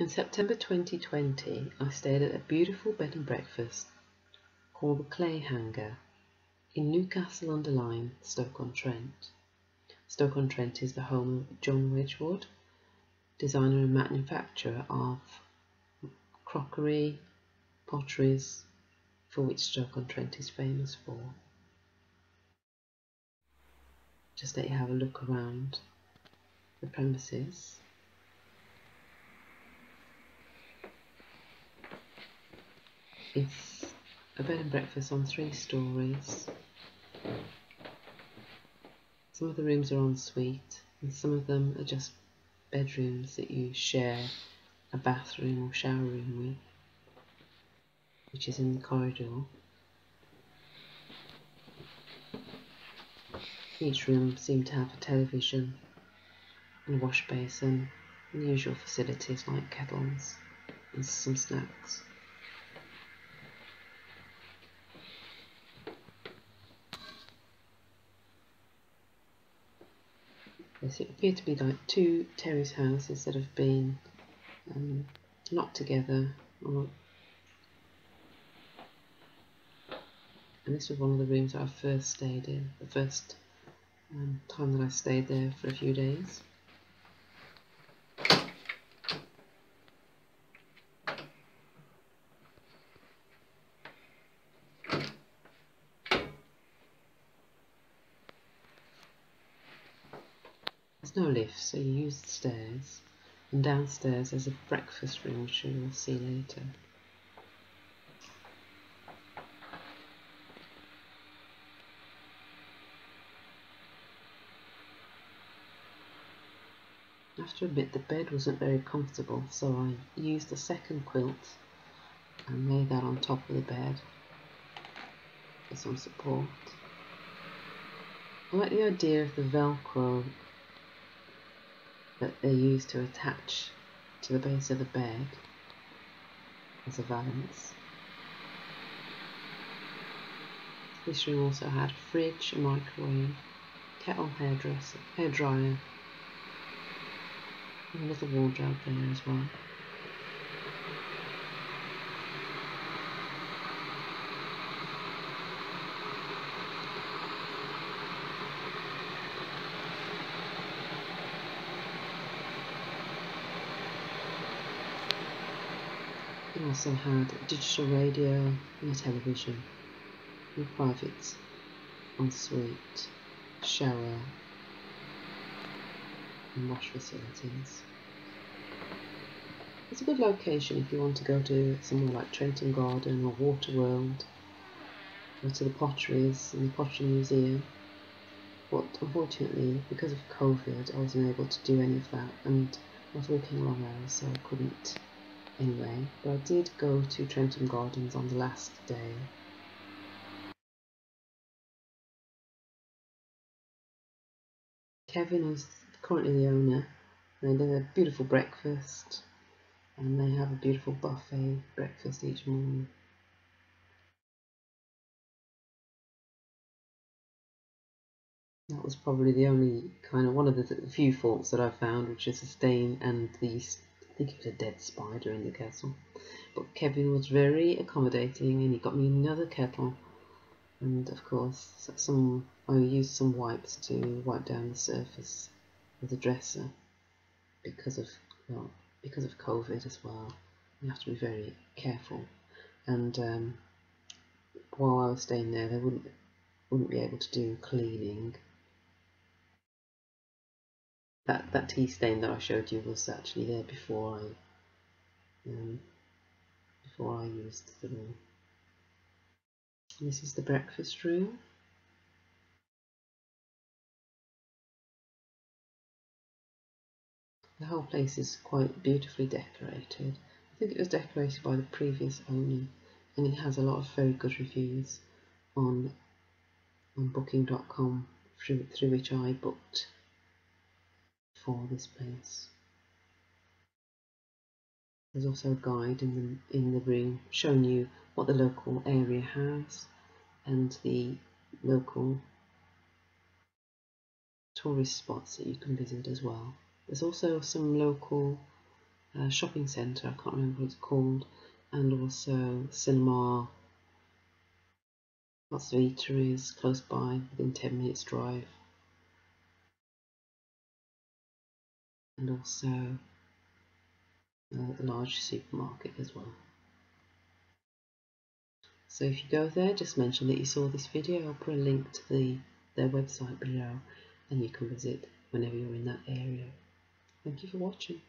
In September 2020, I stayed at a beautiful bed and breakfast called the Clayhanger in Newcastle under Lyme, Stoke-on-Trent. Stoke-on-Trent is the home of John Wedgwood, designer and manufacturer of crockery, potteries, for which Stoke-on-Trent is famous for. Just let you have a look around the premises. It's a bed and breakfast on three stories. Some of the rooms are en suite and some of them are just bedrooms that you share a bathroom or shower room with, which is in the corridor. Each room seemed to have a television and a wash basin and usual facilities like kettles and some snacks. Yes, it appeared to be like two terrace houses that have been um, together. and this was one of the rooms that I first stayed in, the first um, time that I stayed there for a few days. There's no lift, so you use the stairs. And downstairs there's a breakfast room, which we will see later. I have to admit the bed wasn't very comfortable, so I used a second quilt and laid that on top of the bed for some support. I like the idea of the velcro that they use to attach to the base of the bed as a valance. This room also had a fridge, a microwave, kettle, hairdresser, hairdryer, and a little wardrobe there as well. It also had digital radio and television, and private ensuite, shower, and wash facilities. It's a good location if you want to go to somewhere like Trentham Garden or Waterworld, or to the potteries and the Pottery Museum. But unfortunately, because of COVID, I wasn't able to do any of that, and I was working long hours, so I couldn't anyway. But I did go to Trentham Gardens on the last day. Kevin is currently the owner. They do a beautiful breakfast and they have a beautiful buffet breakfast each morning. That was probably the only kind of one of the few faults that I found, which is the stain and the I think it was a dead spider in the kettle. But Kevin was very accommodating and he got me another kettle and of course some I used some wipes to wipe down the surface of the dresser because of well because of COVID as well. You have to be very careful. And um, while I was staying there, they wouldn't wouldn't be able to do cleaning that that tea stain that I showed you was actually there before I um, before I used the room. This is the breakfast room. The whole place is quite beautifully decorated. I think it was decorated by the previous owner and it has a lot of very good reviews on on booking.com through, through which I booked for this place. There's also a guide in the, in the room showing you what the local area has and the local tourist spots that you can visit as well. There's also some local uh, shopping centre, I can't remember what it's called, and also cinema, lots of eateries close by, within 10 minutes drive. And also uh, a large supermarket as well. So if you go there, just mention that you saw this video. I'll put a link to the their website below and you can visit whenever you're in that area. Thank you for watching.